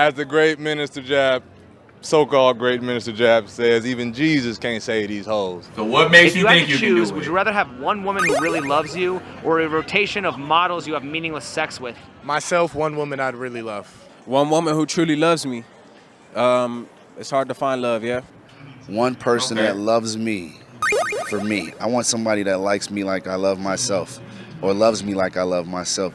As the great Minister Jab, so-called great Minister Jab says, even Jesus can't save these hoes. So what makes If you you think you you can choose, it? would you rather have one woman who really loves you or a rotation of models you have meaningless sex with? Myself, one woman I'd really love. One woman who truly loves me. Um, it's hard to find love, yeah. One person Okay. that loves me for me. I want somebody that likes me like I love myself or loves me like I love myself.